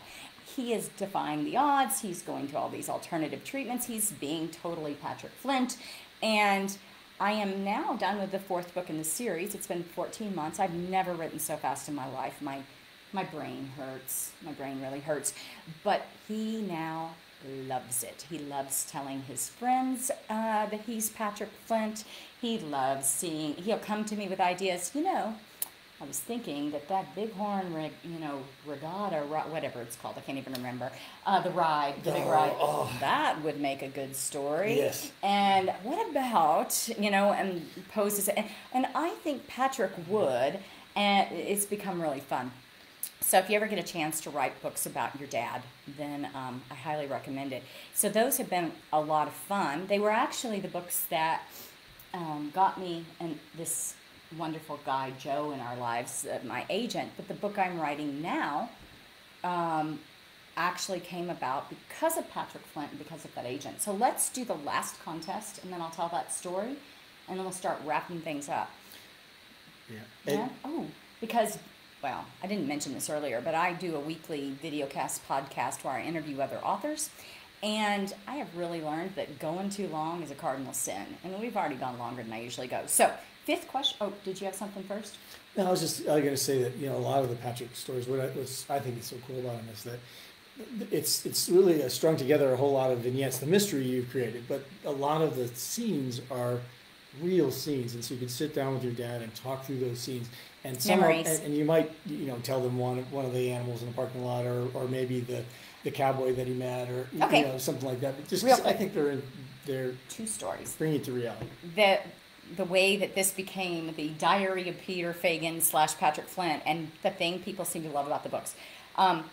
He is defying the odds. He's going to all these alternative treatments. He's being totally Patrick Flint. And I am now done with the fourth book in the series. It's been 14 months. I've never written so fast in my life. My my brain hurts. My brain really hurts. But he now loves it. He loves telling his friends uh, that he's Patrick Flint. He loves seeing, he'll come to me with ideas. You know, I was thinking that that bighorn, rig, you know, regatta, whatever it's called, I can't even remember, uh, the ride, the big oh, ride, oh. that would make a good story. Yes. And what about, you know, and poses, and, and I think Patrick would, and it's become really fun. So if you ever get a chance to write books about your dad, then um, I highly recommend it. So those have been a lot of fun. They were actually the books that um, got me and this wonderful guy Joe in our lives, uh, my agent. But the book I'm writing now um, actually came about because of Patrick Flint and because of that agent. So let's do the last contest, and then I'll tell that story, and then we'll start wrapping things up. Yeah. yeah? Oh, because well, I didn't mention this earlier, but I do a weekly videocast podcast where I interview other authors. And I have really learned that going too long is a cardinal sin. And we've already gone longer than I usually go. So, fifth question. Oh, did you have something first? No, I was just going to say that, you know, a lot of the Patrick stories, what I, what's, I think is so cool about them is that it's it's really uh, strung together a whole lot of vignettes, the mystery you've created, but a lot of the scenes are real scenes, and so you can sit down with your dad and talk through those scenes and some Memories. and, and you might you know tell them one one of the animals in the parking lot or, or maybe the the cowboy that he met or okay. you know something like that. But just I think they're they're two stories. Bring it to reality. The the way that this became the diary of Peter fagan slash Patrick Flint and the thing people seem to love about the books. Um,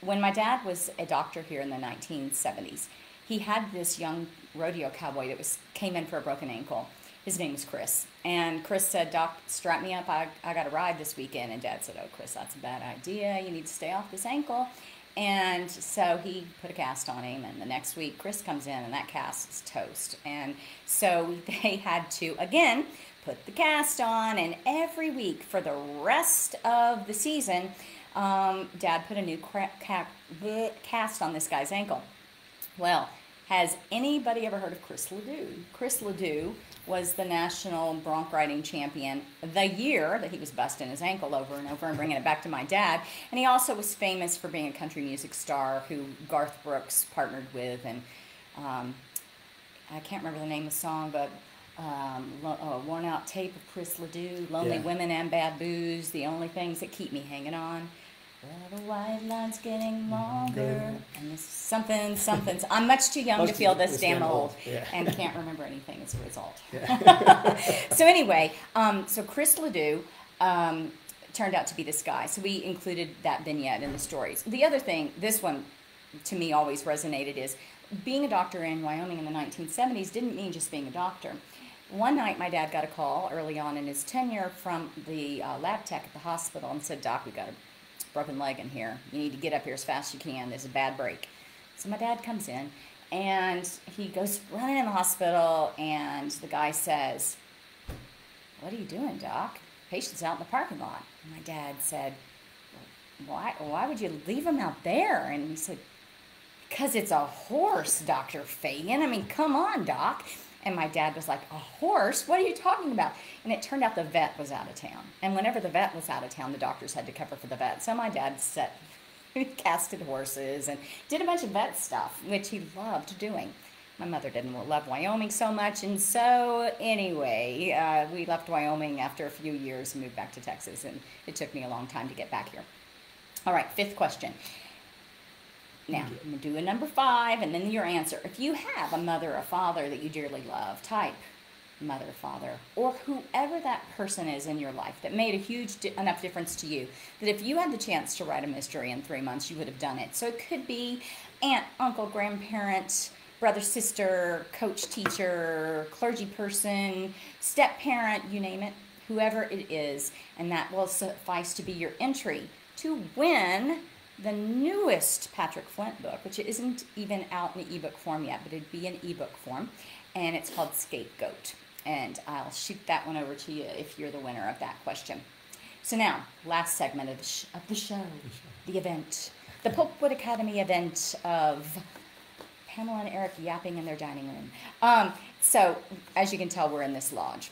when my dad was a doctor here in the 1970s, he had this young rodeo cowboy that was came in for a broken ankle his name was Chris. And Chris said, Doc, strap me up. I, I got a ride this weekend. And Dad said, Oh, Chris, that's a bad idea. You need to stay off this ankle. And so he put a cast on him. And the next week, Chris comes in, and that cast is toast. And so they had to, again, put the cast on. And every week for the rest of the season, um, Dad put a new cra- ca- cast on this guy's ankle. Well, has anybody ever heard of Chris Ledoux? Chris Ledoux was the national bronc riding champion the year that he was busting his ankle over and over and bringing it back to my dad. And he also was famous for being a country music star who Garth Brooks partnered with. And um, I can't remember the name of the song, but um, uh, worn out tape of Chris Ledoux, Lonely yeah. Women and Bad Booze, the only things that keep me hanging on. Well, the white line's getting longer, and this something, something. I'm much too young to feel this damn old, yeah. and can't remember anything as a result. So anyway, um, so Chris Ledoux um, turned out to be this guy. So we included that vignette in the stories. The other thing, this one to me always resonated, is being a doctor in Wyoming in the 1970s didn't mean just being a doctor. One night, my dad got a call early on in his tenure from the uh, lab tech at the hospital and said, "Doc, we got a broken leg in here. You need to get up here as fast as you can. There's a bad break. So my dad comes in and he goes running in the hospital and the guy says, What are you doing, Doc? Patient's out in the parking lot. And my dad said, why, why would you leave him out there? And he said, Because it's a horse, Dr. Fagan. I mean, come on, Doc. And my dad was like, A horse? What are you talking about? And it turned out the vet was out of town. And whenever the vet was out of town, the doctors had to cover for the vet. So my dad set casted horses and did a bunch of vet stuff, which he loved doing. My mother didn't love Wyoming so much, and so anyway, uh, we left Wyoming after a few years and moved back to Texas, and it took me a long time to get back here. All right, fifth question. Now, I'm going to do a number five and then your answer. If you have a mother or father that you dearly love, type mother, father, or whoever that person is in your life that made a huge di- enough difference to you that if you had the chance to write a mystery in three months, you would have done it. So it could be aunt, uncle, grandparent, brother, sister, coach, teacher, clergy person, step parent, you name it. whoever it is, and that will suffice to be your entry to win the newest Patrick Flint book, which isn't even out in the ebook form yet, but it'd be in ebook form, and it's called Scapegoat. And I'll shoot that one over to you if you're the winner of that question. So now, last segment of the, sh- of the show, the event, the Pulpwood Academy event of Pamela and Eric yapping in their dining room. Um, so, as you can tell, we're in this lodge.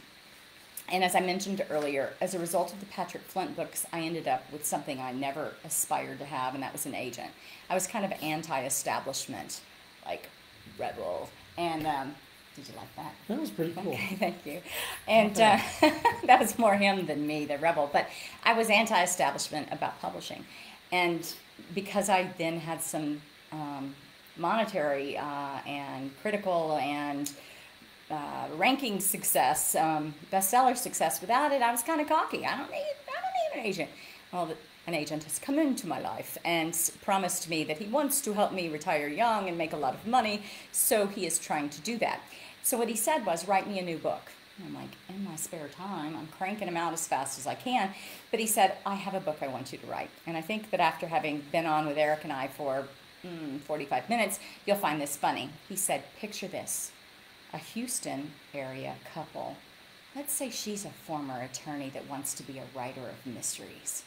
And as I mentioned earlier, as a result of the Patrick Flint books, I ended up with something I never aspired to have, and that was an agent. I was kind of anti establishment, like rebel. And um, did you like that? That was pretty cool. Okay, thank you. And uh, that was more him than me, the rebel. But I was anti establishment about publishing. And because I then had some um, monetary uh, and critical and uh, ranking success, um, bestseller success. Without it, I was kind of cocky. I don't need, I don't need an agent. Well, an agent has come into my life and promised me that he wants to help me retire young and make a lot of money. So he is trying to do that. So what he said was, write me a new book. I'm like, in my spare time, I'm cranking them out as fast as I can. But he said, I have a book I want you to write. And I think that after having been on with Eric and I for mm, 45 minutes, you'll find this funny. He said, picture this a Houston area couple. Let's say she's a former attorney that wants to be a writer of mysteries.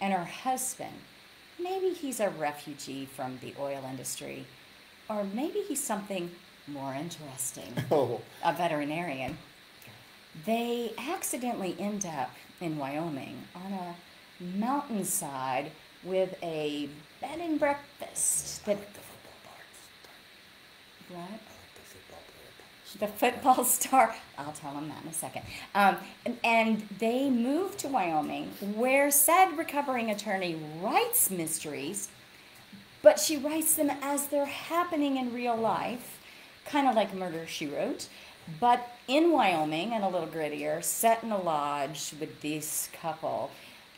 And her husband, maybe he's a refugee from the oil industry, or maybe he's something more interesting Oh, a veterinarian. They accidentally end up in Wyoming on a mountainside with a bed and breakfast that what? The football star. I'll tell them that in a second. Um, and, and they move to Wyoming, where said recovering attorney writes mysteries, but she writes them as they're happening in real life, kind of like Murder She Wrote, but in Wyoming and a little grittier, set in a lodge with this couple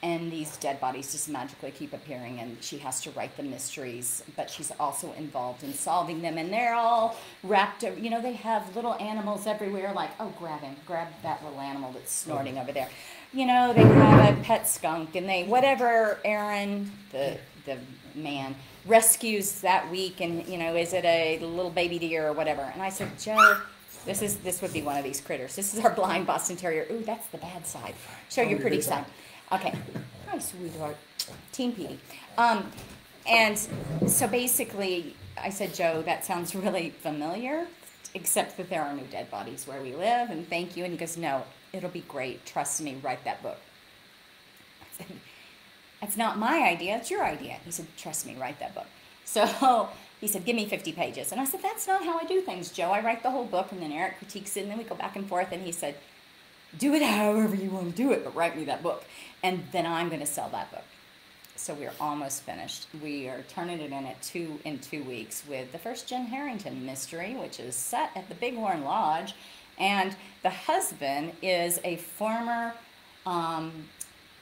and these dead bodies just magically keep appearing and she has to write the mysteries but she's also involved in solving them and they're all wrapped up you know they have little animals everywhere like oh grab him grab that little animal that's snorting over there. You know they have a pet skunk and they whatever aaron the the man rescues that week and you know is it a little baby deer or whatever. And i said joe this is this would be one of these critters. This is our blind boston terrier. Ooh that's the bad side. Show your pretty side Okay. Hi, sweetheart. Team Petey. Um, and so basically, I said, Joe, that sounds really familiar, except that there are no dead bodies where we live, and thank you. And he goes, No, it'll be great. Trust me, write that book. I said, That's not my idea, it's your idea. He said, Trust me, write that book. So he said, Give me 50 pages. And I said, That's not how I do things, Joe. I write the whole book, and then Eric critiques it, and then we go back and forth. And he said, do it however you want to do it, but write me that book. And then I'm going to sell that book. So we're almost finished. We are turning it in at two in two weeks with the first Jenn Herrington mystery, which is set at the Bighorn Lodge, and the husband is a former. Um,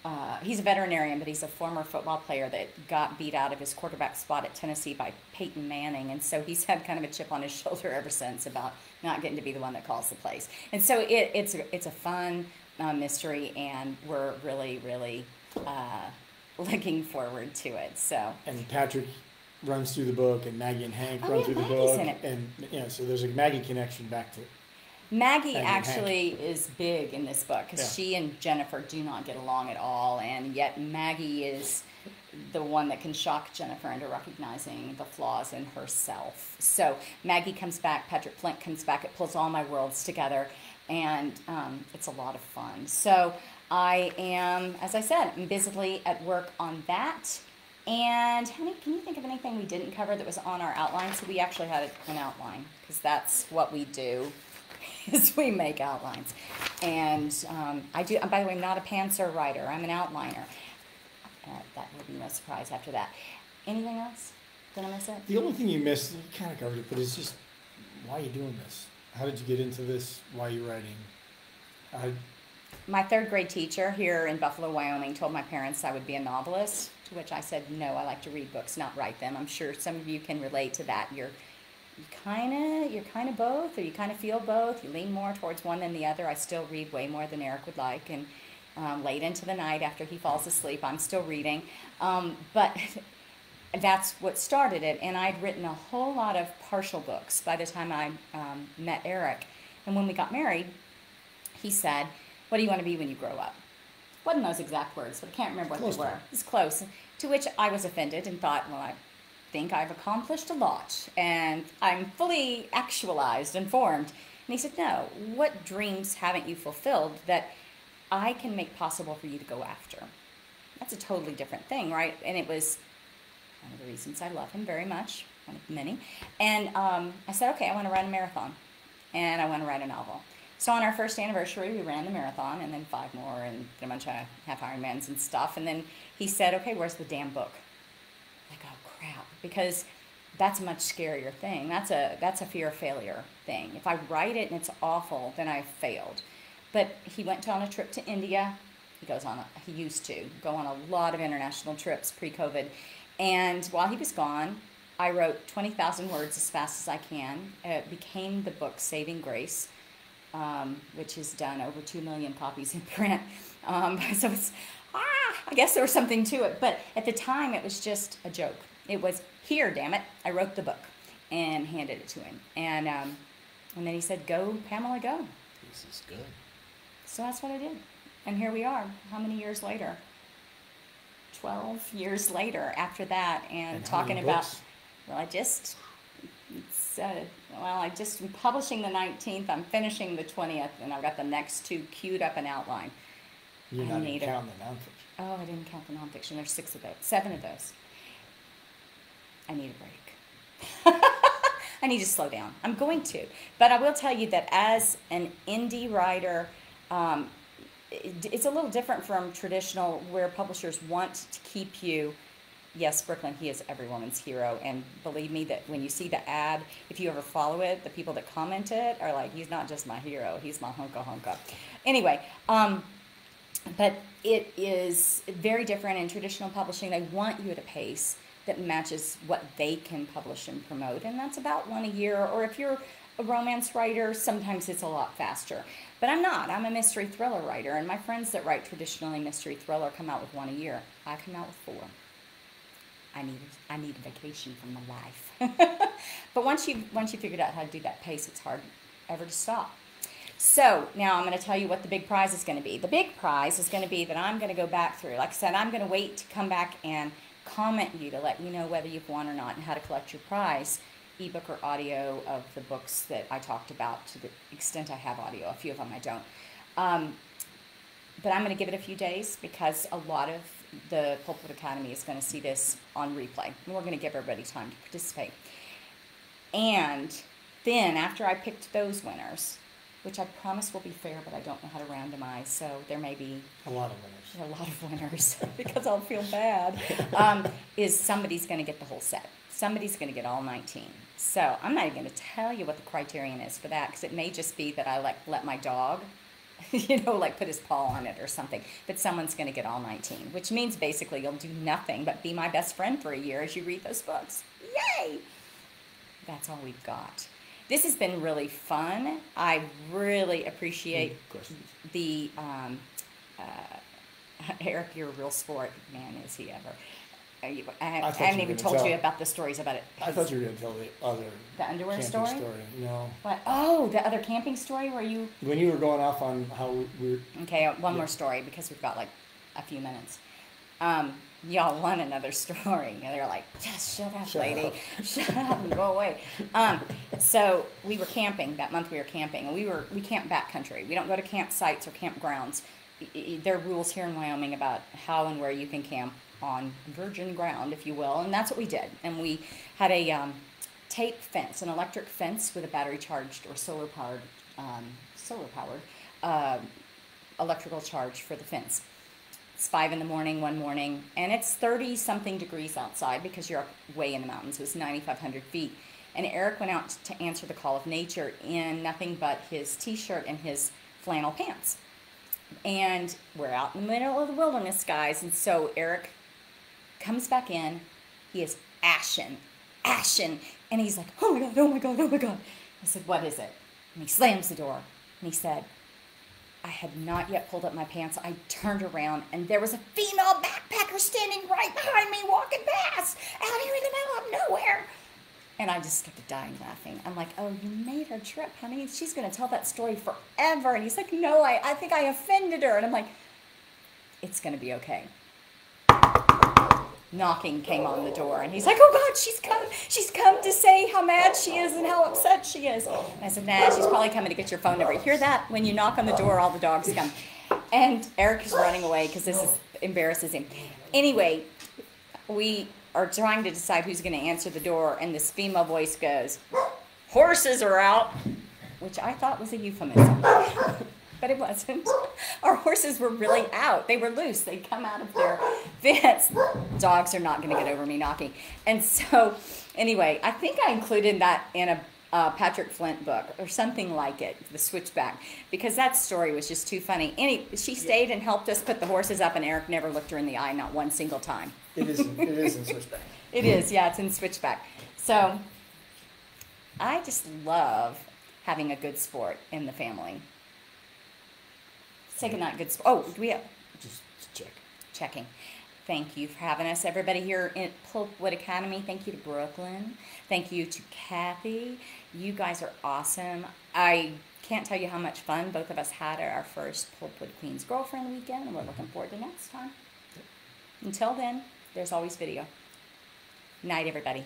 uh, he's a veterinarian, but he's a former football player that got beat out of his quarterback spot at Tennessee by Peyton Manning, and so he's had kind of a chip on his shoulder ever since about not getting to be the one that calls the plays. And so it, it's a, it's a fun uh, mystery, and we're really really uh, looking forward to it. So and Patrick runs through the book, and Maggie and Hank Oh, run yeah, through the book, and you know, so there's a Maggie connection back to. Maggie Maggie actually is big in this book because Yeah. she and Jennifer do not get along at all, and yet Maggie is the one that can shock Jennifer into recognizing the flaws in herself. So Maggie comes back, Patrick Flint comes back. It pulls all my worlds together, and um, it's a lot of fun. So I am, as I said, I'm busily at work on that. And honey, can you think of anything we didn't cover that was on our outline? So we actually had an outline because that's what we do is we make outlines. And um, I do, by the way, I'm not a pantser writer, I'm an outliner. Uh, that will be no surprise after that. Anything else? Did I miss it? The only thing you missed, you kind of covered it, but it's just why are you doing this? How did you get into this? Why are you writing? I, My third grade teacher here in Buffalo, Wyoming told my parents I would be a novelist, to which I said, no, I like to read books, not write them. I'm sure some of you can relate to that. You're you kind of you're kind of both or you kind of feel both you lean more towards one than the other i still read way more than eric would like and um, late into the night after he falls asleep. I'm still reading. Um, but that's what started it. And I'd written a whole lot of partial books by the time I um, met Eric. And when we got married, he said, What do you want to be when you grow up? Wasn't those exact words, but I can't remember what Close they were. it. It's close. To which I was offended and thought, Well, I think I've accomplished a lot and I'm fully actualized and formed. And he said, No, what dreams haven't you fulfilled that I can make possible for you to go after? That's a totally different thing, right? And it was one of the reasons I love him very much, one of many. And um, I said, okay, I want to run a marathon, and I want to write a novel. So on our first anniversary, we ran the marathon, and then five more, and a bunch of half Ironmans and stuff. And then he said, okay, where's the damn book? Like, oh crap, because that's a much scarier thing. That's a that's a fear of failure thing. If I write it and it's awful, then I've failed. But he went on a trip to India. He goes on. A, he used to go on a lot of international trips pre-COVID, and while he was gone, I wrote twenty thousand words as fast as I can. It became the book Saving Grace, um, which has done over two million copies in print. Um, so it's ah, I guess there was something to it, but at the time it was just a joke. It was here, damn it! I wrote the book and handed it to him, and um, and then he said, "Go, Pamela, go." This is good. So that's what I did. And here we are, how many years later? 12 years later after that, and, And talking about, well, I just, uh, well, I just am publishing the 19th, I'm finishing the 20th, and I've got the next two queued up and outlined. You're I not need even it. counting the nonfiction. Oh, I didn't count the nonfiction, there's six of those, seven of those. I need a break. I need to slow down. I'm going to. But I will tell you that as an indie writer, um, it's a little different from traditional where publishers want to keep you. Yes, Brooklyn, he is every woman's hero. And believe me that when you see the ad, if you ever follow it, the people that comment it are like, he's not just my hero, he's my hunka hunka. Anyway, um, but it is very different in traditional publishing. They want you at a pace that matches what they can publish and promote, and that's about one a year. Or if you're a romance writer, sometimes it's a lot faster. But I'm not. I'm a mystery thriller writer, and my friends that write traditionally mystery thriller come out with one a year. I come out with four. I need I need a vacation from my life. but once you once you figured out how to do that pace, it's hard ever to stop. So now I'm going to tell you what the big prize is going to be. The big prize is going to be that I'm going to go back through. Like I said, I'm going to wait to come back and comment you to let you know whether you've won or not and how to collect your prize, ebook or audio of the books that I talked about to the extent I have audio. A few of them I don't. Um, but I'm going to give it a few days because a lot of the Pulpwood Academy is going to see this on replay. And we're going to give everybody time to participate. And then after I picked those winners, which I promise will be fair, but I don't know how to randomize, so there may be A lot of winners. a lot of winners because I'll feel bad. Um, is somebody's going to get the whole set? Somebody's going to get all 19. So I'm not even going to tell you what the criterion is for that because it may just be that I like let my dog, you know, like put his paw on it or something. But someone's going to get all 19, which means basically you'll do nothing but be my best friend for a year as you read those books. Yay! That's all we've got. This has been really fun. I really appreciate the um, uh, Eric, you're a real sport, man. Is he ever? You, I, I I, thought haven't you were even gonna told you about the stories about it. I thought you were going to tell the other The underwear camping story? No. What? Oh, the other camping story where you? When you were going off on how we we're Okay, uh, one Yeah. more story because we've got like a few minutes. Um, y'all want another story? And they're like, just shut up, Shut lady. Shut up and go away. Um, so we were camping that month. We were camping, and we were we camp backcountry. We don't go to campsites or campgrounds. There are rules here in Wyoming about how and where you can camp on virgin ground, if you will, and that's what we did. And we had a um, tape fence, an electric fence with a battery charged or solar powered, um, solar powered uh, electrical charge for the fence. It's five in the morning one morning, and it's 30 something degrees outside because you're up way in the mountains. It was 9,500 feet. And Eric went out to answer the call of nature in nothing but his t shirt and his flannel pants. And we're out in the middle of the wilderness, guys. And so Eric comes back in. He is ashen, ashen. And he's like, oh my God, oh my God, oh my God. I said, what is it? And he slams the door. And he said, I had not yet pulled up my pants. I turned around and there was a female backpacker standing right behind me walking past out here in the middle of nowhere. And I just started dying laughing. I'm like, oh, you made her trip, honey. She's going to tell that story forever. And he's like, no, I, I think I offended her. And I'm like, it's going to be okay. Knocking came on the door, and he's like, "Oh God, she's come! She's come to say how mad she is and how upset she is." And I said, "Nah, she's probably coming to get your phone number. You hear that? When you knock on the door, all the dogs come." And Eric is running away because this is, embarrasses him. Anyway, we are trying to decide who's going to answer the door, and this female voice goes, "Horses are out," which I thought was a euphemism. But it wasn't. Our horses were really out. They were loose. They'd come out of their fence. Dogs are not going to get over me knocking. And so, anyway, I think I included that in a uh, Patrick Flint book or something like it, The Switchback, because that story was just too funny. Any, she stayed and helped us put the horses up, and Eric never looked her in the eye, not one single time. It is. It is in Switchback. It is, yeah, it's in Switchback. So, I just love having a good sport in the family. Second night, good. Oh, do we have Just check. checking? Thank you for having us, everybody here at Pulpwood Academy. Thank you to Brooklyn. Thank you to Kathy. You guys are awesome. I can't tell you how much fun both of us had at our first Pulpwood Queen's Girlfriend weekend, and we're mm-hmm. looking forward to next time. Until then, there's always video. Night, everybody.